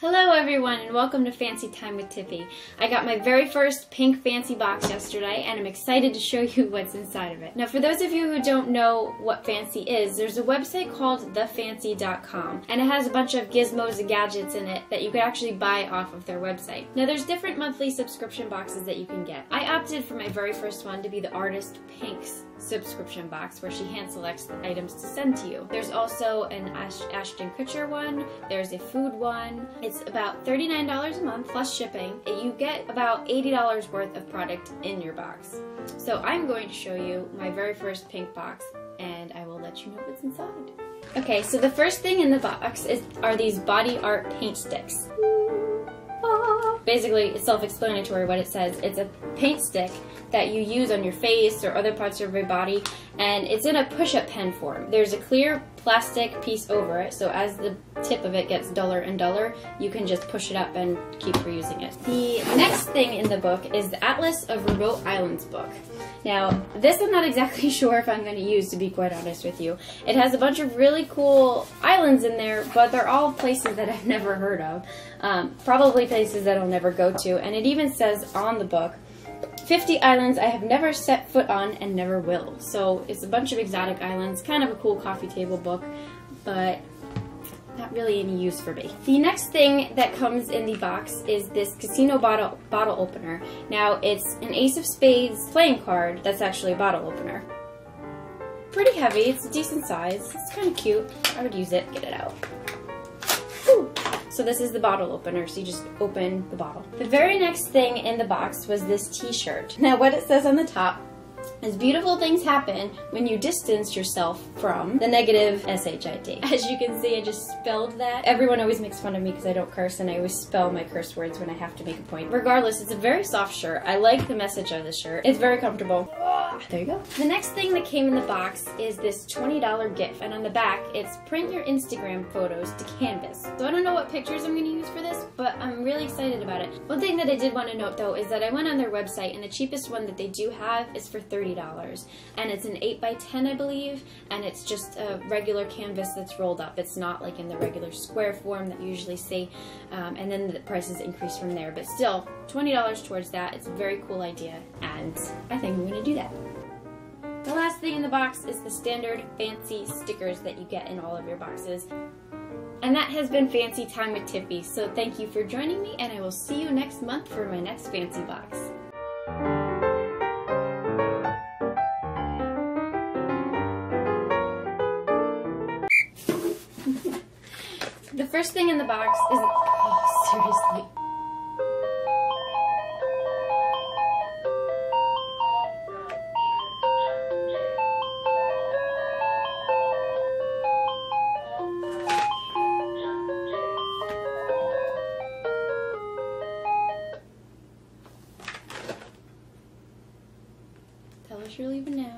Hello everyone and welcome to Fancy Time with Tiffy. I got my very first pink fancy box yesterday and I'm excited to show you what's inside of it. Now for those of you who don't know what Fancy is, there's a website called thefancy.com and it has a bunch of gizmos and gadgets in it that you could actually buy off of their website. Now there's different monthly subscription boxes that you can get. I opted for my very first one to be the Artist Pink's subscription box where she hand selects the items to send to you. There's also an Ash Ashton Kutcher one, there's a food one, it's about $39 a month plus shipping. You get about $80 worth of product in your box. So I'm going to show you my very first pink box and I will let you know what's inside. Okay, so the first thing in the box is are these body art paint sticks. Basically, it's self-explanatory what it says. It's a paint stick that you use on your face or other parts of your body, and it's in a push-up pen form. There's a clear plastic piece over it, so as the tip of it gets duller and duller, you can just push it up and keep reusing it. The next thing in the book is the Atlas of Remote Islands book. Now, this I'm not exactly sure if I'm going to use, to be quite honest with you. It has a bunch of really cool islands in there, but they're all places that I've never heard of. Um, probably places that I'll never go to, and it even says on the book, 50 islands I have never set foot on and never will. So it's a bunch of exotic islands, kind of a cool coffee table book, but not really any use for me. The next thing that comes in the box is this casino bottle, bottle opener. Now it's an ace of spades playing card that's actually a bottle opener. Pretty heavy, it's a decent size, it's kind of cute. I would use it, get it out. So this is the bottle opener, so you just open the bottle. The very next thing in the box was this t-shirt. Now what it says on the top as beautiful things happen when you distance yourself from the negative SHIT. As you can see, I just spelled that. Everyone always makes fun of me because I don't curse and I always spell my curse words when I have to make a point. Regardless, it's a very soft shirt. I like the message of the shirt. It's very comfortable. There you go. The next thing that came in the box is this $20 gift. And on the back, it's print your Instagram photos to canvas. So I don't know what pictures I'm going to use for this, but I'm really excited about it. One thing that I did want to note though is that I went on their website and the cheapest one that they do have is for $30. And it's an 8 by 10 I believe, and it's just a regular canvas that's rolled up. It's not like in the regular square form that you usually see. Um, and then the prices increase from there. But still, $20 towards that. It's a very cool idea, and I think I'm going to do that. Thing in the box is the standard fancy stickers that you get in all of your boxes. And that has been Fancy Time with Tiffy, so thank you for joining me, and I will see you next month for my next fancy box. the first thing in the box is... Oh, seriously. You're leaving now.